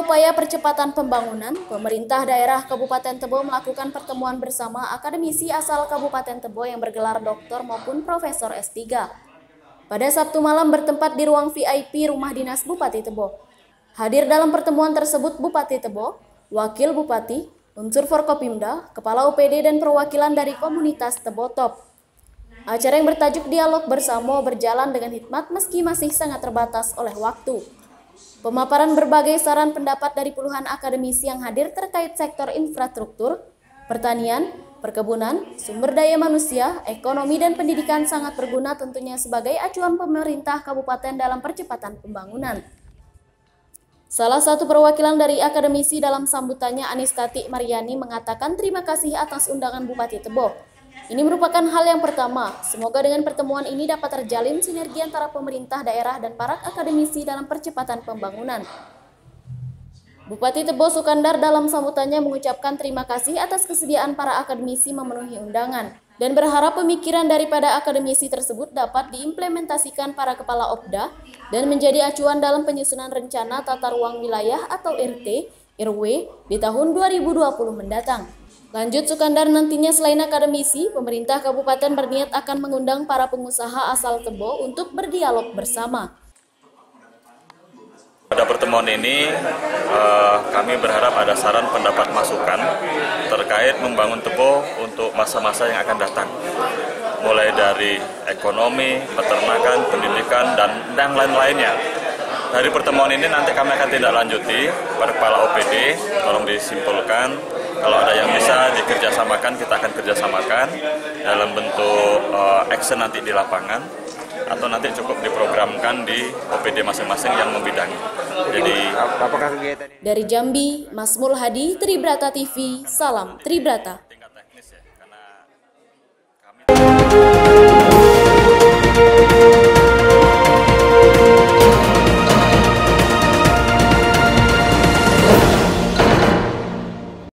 upaya percepatan pembangunan, pemerintah daerah Kabupaten Tebo melakukan pertemuan bersama akademisi asal Kabupaten Tebo yang bergelar doktor maupun profesor S3. Pada Sabtu malam bertempat di ruang VIP Rumah Dinas Bupati Tebo. Hadir dalam pertemuan tersebut Bupati Tebo, Wakil Bupati, unsur Forkopimda, Kepala UPD dan perwakilan dari komunitas Tebo Top. Acara yang bertajuk Dialog Bersama berjalan dengan hikmat meski masih sangat terbatas oleh waktu. Pemaparan berbagai saran pendapat dari puluhan akademisi yang hadir terkait sektor infrastruktur, pertanian, perkebunan, sumber daya manusia, ekonomi, dan pendidikan sangat berguna tentunya sebagai acuan pemerintah kabupaten dalam percepatan pembangunan. Salah satu perwakilan dari akademisi dalam sambutannya Anistati Mariani mengatakan terima kasih atas undangan Bupati Tebo ini merupakan hal yang pertama. Semoga dengan pertemuan ini dapat terjalin sinergi antara pemerintah daerah dan para akademisi dalam percepatan pembangunan. Bupati Tebo Sukandar dalam sambutannya mengucapkan terima kasih atas kesediaan para akademisi memenuhi undangan dan berharap pemikiran daripada akademisi tersebut dapat diimplementasikan para kepala OPDA dan menjadi acuan dalam penyusunan rencana tata ruang wilayah atau RT, RW di tahun 2020 mendatang. Lanjut Sukandar nantinya selain akademisi, pemerintah kabupaten berniat akan mengundang para pengusaha asal Tebo untuk berdialog bersama. Pada pertemuan ini, eh, kami berharap ada saran pendapat masukan terkait membangun Tebo untuk masa-masa yang akan datang. Mulai dari ekonomi, peternakan, pendidikan, dan yang lain-lainnya. Dari pertemuan ini nanti kami akan tindak lanjuti pada kepala OPD, tolong disimpulkan kalau ada yang bisa dikerjasamakan, kita akan kerjasamakan dalam bentuk uh, action nanti di lapangan atau nanti cukup diprogramkan di OPD masing-masing yang membidangi. Jadi, apakah kegiatan dari Jambi, Masmul Hadi, Tribrata TV, salam Tribrata.